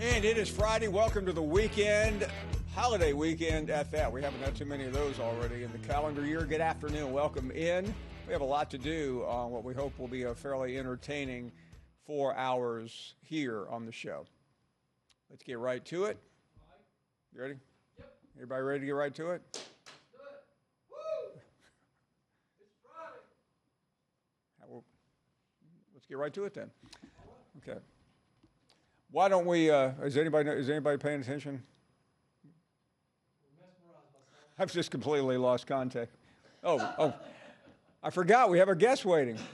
And it is Friday. Welcome to the weekend, holiday weekend at that. We haven't had too many of those already in the calendar year. Good afternoon. Welcome in. We have a lot to do on what we hope will be a fairly entertaining four hours here on the show. Let's get right to it. You ready? Yep. Everybody ready to get right to it? Good. Woo! It's Friday. Let's get right to it then. Okay. Why don't we? Uh, is anybody is anybody paying attention? I've just completely lost contact. Oh, oh, I forgot. We have a guest waiting.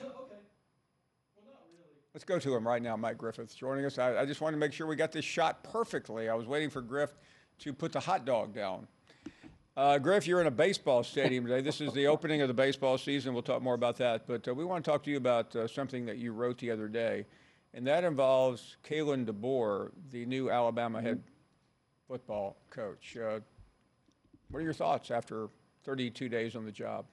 Let's go to him right now. Mike Griffith joining us. I, I just wanted to make sure we got this shot perfectly. I was waiting for Griff to put the hot dog down. Uh, Griff, you're in a baseball stadium today. This is the opening of the baseball season. We'll talk more about that. But uh, we want to talk to you about uh, something that you wrote the other day, and that involves Kalen DeBoer, the new Alabama head football coach. Uh, what are your thoughts after 32 days on the job?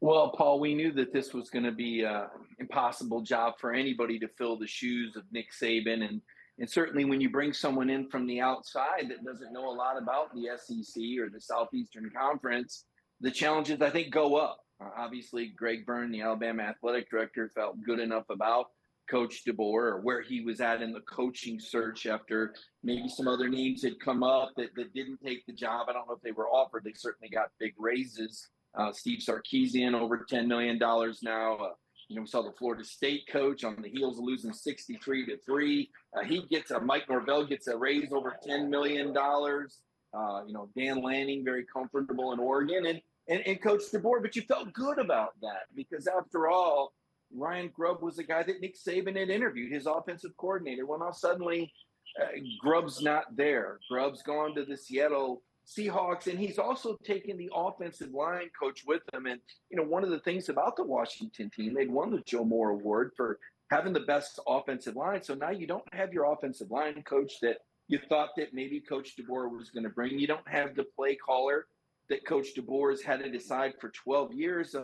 Well, Paul, we knew that this was going to be an impossible job for anybody to fill the shoes of Nick Saban. And, and certainly when you bring someone in from the outside that doesn't know a lot about the SEC or the Southeastern Conference, the challenges, I think, go up. Uh, obviously, Greg Byrne, the Alabama athletic director, felt good enough about Coach DeBoer or where he was at in the coaching search after maybe some other names had come up that, that didn't take the job. I don't know if they were offered. They certainly got big raises. Uh, Steve Sarkisian over $10 million now. Uh, you know, we saw the Florida State coach on the heels of losing 63 to 3. Uh, he gets a, Mike Norvell gets a raise over $10 million. Uh, you know, Dan Lanning very comfortable in Oregon and, and, and Coach DeBoer, but you felt good about that because after all, Ryan Grubb was the guy that Nick Saban had interviewed, his offensive coordinator. Well, now suddenly uh, Grubb's not there. Grubb's gone to the Seattle Seahawks, and he's also taken the offensive line coach with him. And you know, one of the things about the Washington team, they'd won the Joe Moore Award for having the best offensive line. So now you don't have your offensive line coach that you thought that maybe Coach DeBoer was going to bring. You don't have the play caller that Coach DeBoer has had to decide for 12 years.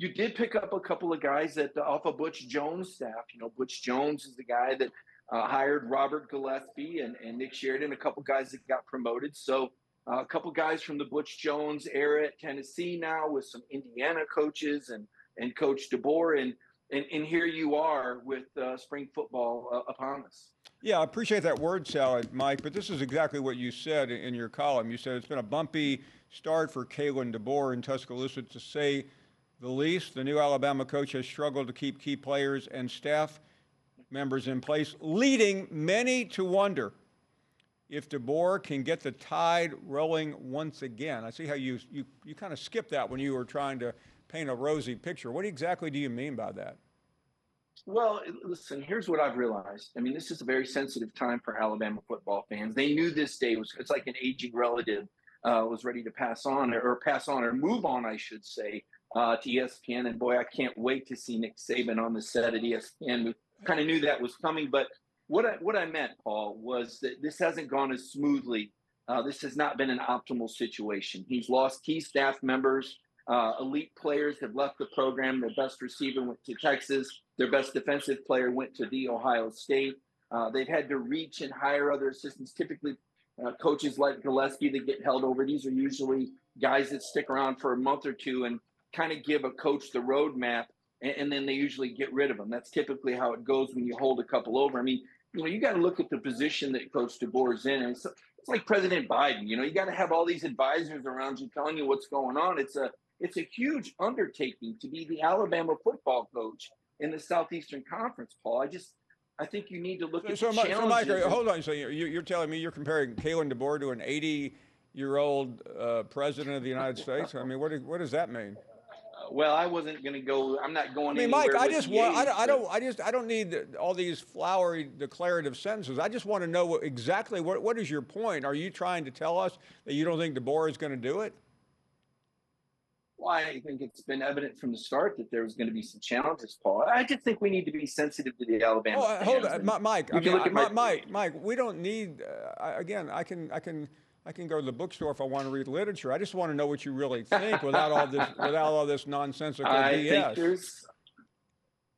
You did pick up a couple of guys that uh, off of Butch Jones' staff. You know, Butch Jones is the guy that uh, hired Robert Gillespie and, and Nick Sheridan, a couple guys that got promoted. So uh, a couple guys from the Butch Jones era at Tennessee now with some Indiana coaches and and Coach DeBoer and and, and here you are with uh, spring football uh, upon us. Yeah, I appreciate that word salad, Mike. But this is exactly what you said in your column. You said it's been a bumpy start for Kalen DeBoer in Tuscaloosa, to say the least. The new Alabama coach has struggled to keep key players and staff members in place, leading many to wonder if DeBoer can get the tide rolling once again. I see how you, you, you kind of skipped that when you were trying to paint a rosy picture. What exactly do you mean by that? Well, listen, here's what I've realized. I mean, this is a very sensitive time for Alabama football fans. They knew this day was, it's like an aging relative uh, was ready to pass on or pass on or move on, I should say, uh, to ESPN. And boy, I can't wait to see Nick Saban on the set at ESPN. We kind of knew that was coming, but what I, what I meant, Paul, was that this hasn't gone as smoothly. Uh, this has not been an optimal situation. He's lost key staff members. Uh, elite players have left the program. Their best receiver went to Texas. Their best defensive player went to the Ohio State. Uh, they've had to reach and hire other assistants. Typically, uh, coaches like Gillespie that get held over. These are usually guys that stick around for a month or two and kind of give a coach the roadmap, and, and then they usually get rid of them. That's typically how it goes when you hold a couple over. I mean, you know, you got to look at the position that Coach DeBoer is in. And it's, it's like President Biden. You know, you got to have all these advisors around you telling you what's going on. It's a it's a huge undertaking to be the Alabama football coach in the Southeastern Conference, Paul. I just I think you need to look so, at so, the so Mike, hold on. So you're, you're telling me you're comparing Kalen DeBoer to an 80 year old uh, president of the United States? I mean, what, what does that mean? Well, I wasn't going to go. I'm not going. I mean, Mike, I just want. I don't, I don't. I just. I don't need all these flowery declarative sentences. I just want to know what, exactly what. What is your point? Are you trying to tell us that you don't think DeBoer is going to do it? Well, I think it's been evident from the start that there was going to be some challenges, Paul. I just think we need to be sensitive to the Alabama. Oh, hold on, Mike. I mean, I, Mike, Mike. We don't need. Uh, again, I can. I can I can go to the bookstore if I want to read literature. I just want to know what you really think without all this without all this nonsensical I BS. Think there's,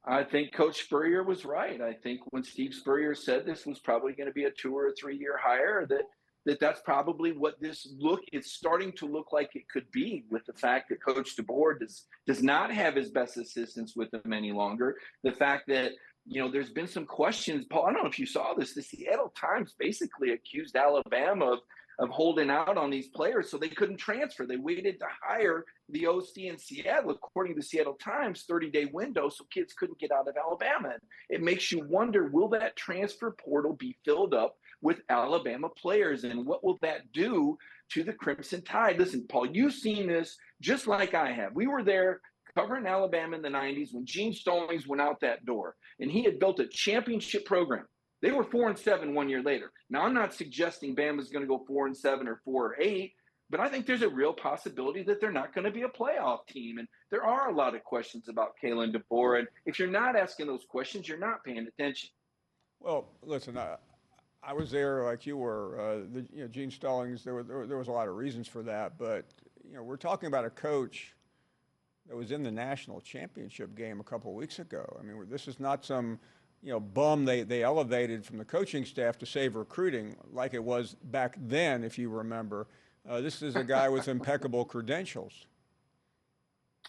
I think Coach Spurrier was right. I think when Steve Spurrier said this was probably going to be a two or three year hire, that that that's probably what this look it's starting to look like it could be with the fact that Coach DeBoer does does not have his best assistants with him any longer. The fact that you know there's been some questions, Paul. I don't know if you saw this. The Seattle Times basically accused Alabama of of holding out on these players so they couldn't transfer. They waited to hire the OC in Seattle, according to the Seattle Times, 30 day window, so kids couldn't get out of Alabama. It makes you wonder will that transfer portal be filled up with Alabama players? And what will that do to the Crimson Tide? Listen, Paul, you've seen this just like I have. We were there covering Alabama in the 90s when Gene Stallings went out that door, and he had built a championship program they were four and seven one year later. Now I'm not suggesting Bama's going to go four and seven or four or eight, but I think there's a real possibility that they're not going to be a playoff team. And there are a lot of questions about Kalen DeBoer. And if you're not asking those questions, you're not paying attention. Well, listen, I, I was there like you were. Uh, the, you know, Gene Stallings. There, were, there, there was a lot of reasons for that, but you know, we're talking about a coach that was in the national championship game a couple of weeks ago. I mean, this is not some you know, bum they, they elevated from the coaching staff to save recruiting like it was back then, if you remember. Uh, this is a guy with impeccable credentials.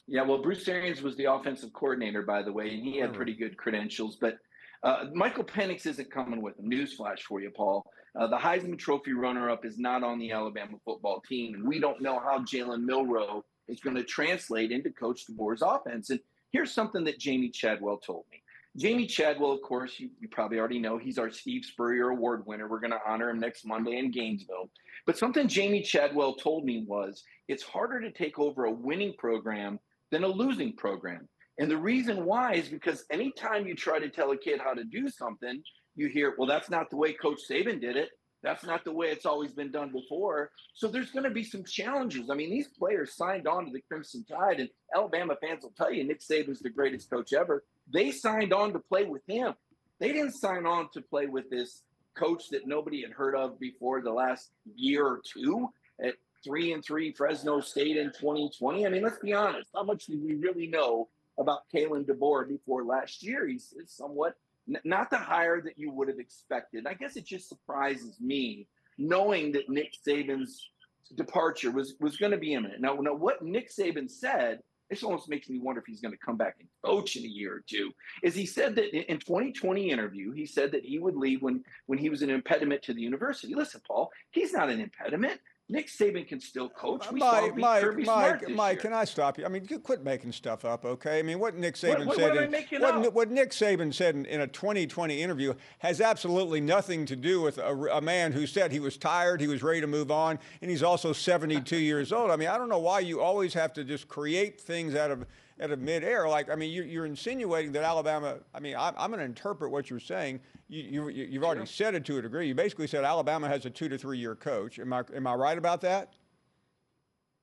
Yeah, well, Bruce Arians was the offensive coordinator, by the way, and he had pretty good credentials. But uh, Michael Penix isn't coming with him. Newsflash for you, Paul. Uh, the Heisman Trophy runner-up is not on the Alabama football team, and we don't know how Jalen Milroe is going to translate into Coach DeBoer's offense. And here's something that Jamey Chadwell told me. Jamey Chadwell, of course, you, you probably already know he's our Steve Spurrier Award winner. We're going to honor him next Monday in Gainesville. But something Jamey Chadwell told me was it's harder to take over a winning program than a losing program. And the reason why is because anytime you try to tell a kid how to do something, you hear, well, that's not the way Coach Saban did it. That's not the way it's always been done before. So there's going to be some challenges. I mean, these players signed on to the Crimson Tide, and Alabama fans will tell you Nick Saban's the greatest coach ever. They signed on to play with him. They didn't sign on to play with this coach that nobody had heard of before the last year or two at three and three Fresno State in 2020. I mean, let's be honest. How much did we really know about Kalen DeBoer before last year? He's somewhat not the hire that you would have expected. I guess it just surprises me knowing that Nick Saban's departure was was going to be imminent. Now, now what Nick Saban said, this almost makes me wonder if he's going to come back and coach in a year or two. Is he said that in 2020 interview, he said that he would leave when when he was an impediment to the university. Listen, Paul, he's not an impediment. Nick Saban can still coach. We Mike, Mike, Mike, Mike, can I stop you? I mean, you quit making stuff up, okay? I mean, what Nick Saban what, what, said, what, in, what, what, Nick Saban said in, in, a 2020 interview has absolutely nothing to do with a, a, man who said he was tired, he was ready to move on, and he's also 72 years old. I mean, I don't know why you always have to just create things out of out of midair. Like, I mean, you, you're insinuating that Alabama. I mean, I, I'm going to interpret what you're saying. You, you, you've already sure. said it to a degree. You basically said Alabama has a two to three year coach. Am I am I right about that?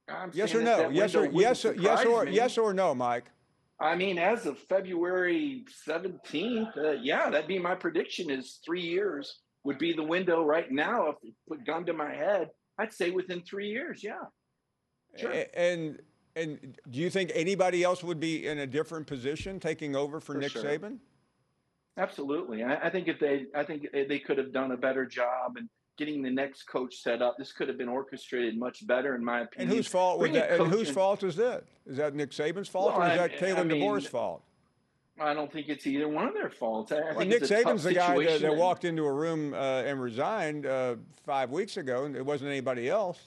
I'm yes or no? Yes or yes or yes or me. yes or no, Mike? I mean, as of February 17th, uh, yeah, that'd be my prediction. Is three years would be the window right now. If you put gun to my head, I'd say within three years. Yeah. Sure. And and do you think anybody else would be in a different position taking over for, for Nick sure. Saban? Absolutely. I, I think if they, I think they could have done a better job and getting the next coach set up. This could have been orchestrated much better, in my opinion. And whose fault was that? And whose in, fault is that? Is that Nick Saban's fault, well, or is that Kalen I mean, DeBoer's fault? I don't think it's either one of their faults. I, well, Nick Saban's the guy that, that, walked into a room uh, and resigned uh, five weeks ago, and it wasn't anybody else.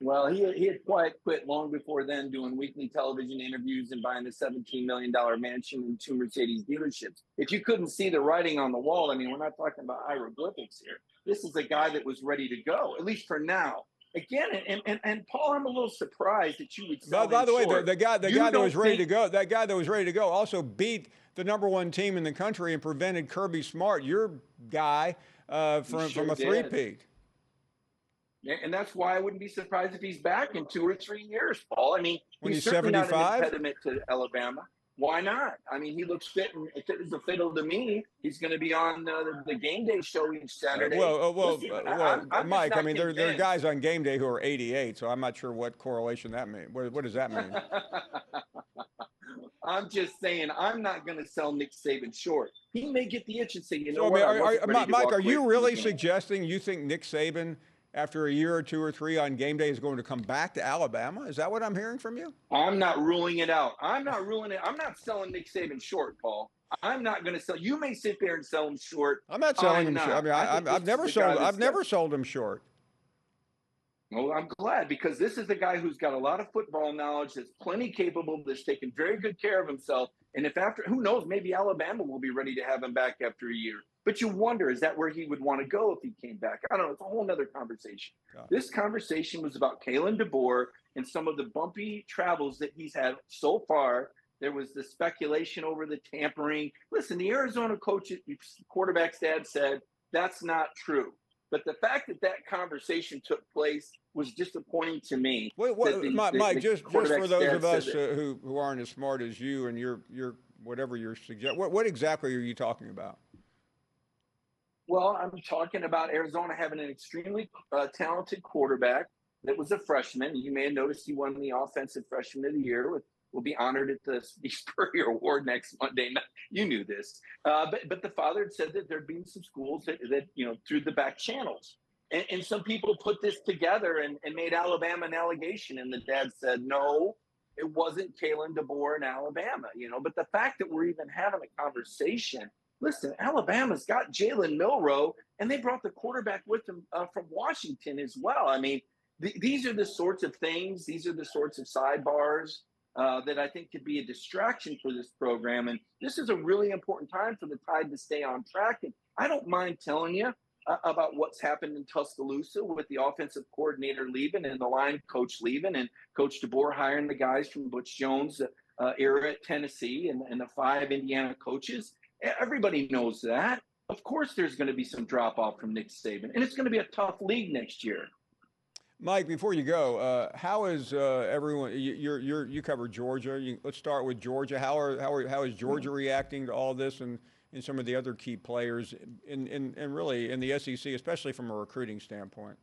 Well, he, he had quite quit long before then, doing weekly television interviews and buying a $17 million mansion and two Mercedes dealerships. If you couldn't see the writing on the wall, I mean, we're not talking about hieroglyphics here. This is a guy that was ready to go, at least for now. Again, and, and, and Paul, I'm a little surprised that you would. By, by the way, the, the, guy the you guy that was ready think... to go, that guy that was ready to go, also beat the number one team in the country and prevented Kirby Smart, your guy, uh, from sure from a three-peat. And that's why I wouldn't be surprised if he's back in two or three years, Paul. I mean, when he's, he's certainly 75? not an impediment to Alabama. Why not? I mean, he looks fit and fit as a fiddle to me. He's going to be on uh, the, the, game day show each Saturday. Well, uh, well, Listen, uh, well, I'm Mike. I mean, there, there, there are guys on game day who are 88, so I'm not sure what correlation that means. What, what does that mean? I'm just saying I'm not going to sell Nick Saban short. He may get the itch and say, you know So, I mean, are, are, ready Mi- to Mike, are you really suggesting you think Nick Saban, after a year or two or three on game day, is going to come back to Alabama? Is that what I'm hearing from you? I'm not ruling it out. I'm not ruling it. I'm not selling Nick Saban short, Paul. I'm not going to sell. You may sit there and sell him short. I'm not selling I'm him short. I mean, I I, think I've, this I've is never sold. I've never sold him short. Well, I'm glad because this is the guy who's got a lot of football knowledge, that's plenty capable, that's taken very good care of himself. And if after, who knows, maybe Alabama will be ready to have him back after a year. But you wonder, is that where he would want to go if he came back? I don't know. It's a whole nother conversation. It. This conversation was about Kalen DeBoer and some of the bumpy travels that he's had so far. There was the speculation over the tampering. Listen, the Arizona coach, quarterback's dad said that's not true. But the fact that that conversation took place was disappointing to me. Wait, what, the- Mike, the- Mike, the just just for those of us uh, who who aren't as smart as you and you're you're whatever you're suggesting, what, what exactly are you talking about? Well, I'm talking about Arizona having an extremely uh, talented quarterback that was a freshman. You may have noticed he won the Offensive Freshman of the Year. With, will be honored at the Spurrier Award next Monday. night. You knew this, uh, but but the father had said that there'd been some schools that, that you know through the back channels, and, and some people put this together and, and made Alabama an allegation, and the dad said no. It wasn't Kalen DeBoer in Alabama, you know. But the fact that we're even having a conversation listen, Alabama's got Jalen Milroe, and they brought the quarterback with them uh, from Washington as well. I mean, th- these are the sorts of things, these are the sorts of sidebars uh, that I think could be a distraction for this program. And this is a really important time for the Tide to stay on track. And I don't mind telling you uh, about what's happened in Tuscaloosa with the offensive coordinator leaving and the line coach leaving, and Coach DeBoer hiring the guys from Butch Jones. Uh, era at Tennessee and, and the five Indiana coaches. Everybody knows that. Of course, there's going to be some drop off from Nick Saban, and it's going to be a tough league next year. Mike, before you go, uh, how is uh, everyone? You, you're, you're, you cover Georgia. You, let's start with Georgia. How are, how are, how is Georgia reacting to all this, and, and some of the other key players, in, in, and really in the SEC, especially from a recruiting standpoint?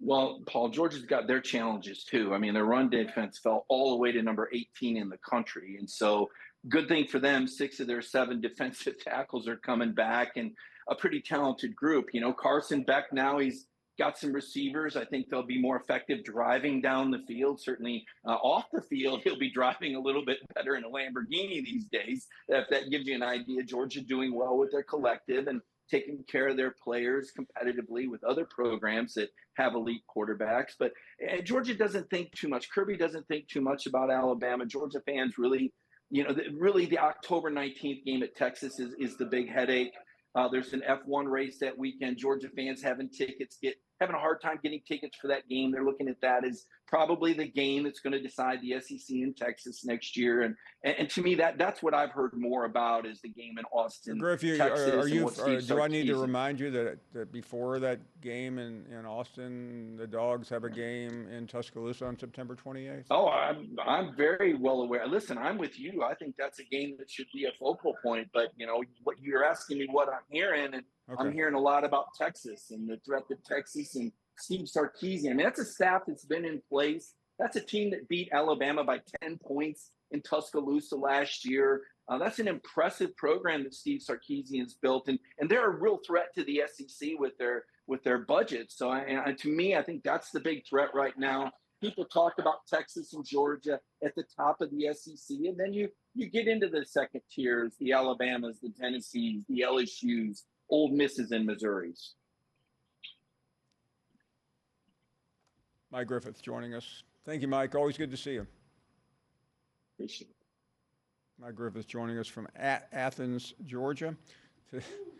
Well, Paul, Georgia's got their challenges too. I mean, their run defense fell all the way to number 18 in the country. And so, good thing for them, six of their seven defensive tackles are coming back and a pretty talented group. You know, Carson Beck now he's got some receivers. I think they'll be more effective driving down the field. Certainly uh, off the field, he'll be driving a little bit better in a Lamborghini these days. If that gives you an idea, Georgia doing well with their collective and taking care of their players competitively with other programs that have elite quarterbacks. But and Georgia doesn't think too much. Kirby doesn't think too much about Alabama. Georgia fans really, you know, the, really the October 19th game at Texas is, is the big headache. Uh, there's an F1 race that weekend. Georgia fans having tickets get having a hard time getting tickets for that game. They're looking at that as probably the game that's going to decide the SEC in Texas next year. And, and and to me, that that's what I've heard more about is the game in Austin, Texas. are, are you, are, do I need to remind you that, that before that game in, in Austin, the Dogs have a game in Tuscaloosa on September 28th? Oh, I'm I'm very well aware. Listen, I'm with you. I think that's a game that should be a focal point. But you know, what you're asking me, what I'm hearing, and I'm hearing a lot about Texas and the threat of Texas and Steve Sarkisian. I mean, that's a staff that's been in place. That's a team that beat Alabama by 10 points in Tuscaloosa last year. Uh, that's an impressive program that Steve Sarkisian's built, and and they're a real threat to the SEC with their with their budget. So, I, and to me, I think that's the big threat right now. People talk about Texas and Georgia at the top of the SEC, and then you you get into the second tiers, the Alabamas, the Tennessees, the LSU's, Ole Misses, and Missouris. Mike Griffith joining us. Thank you, Mike. Always good to see you. Appreciate it. Mike Griffith joining us from Athens, Georgia.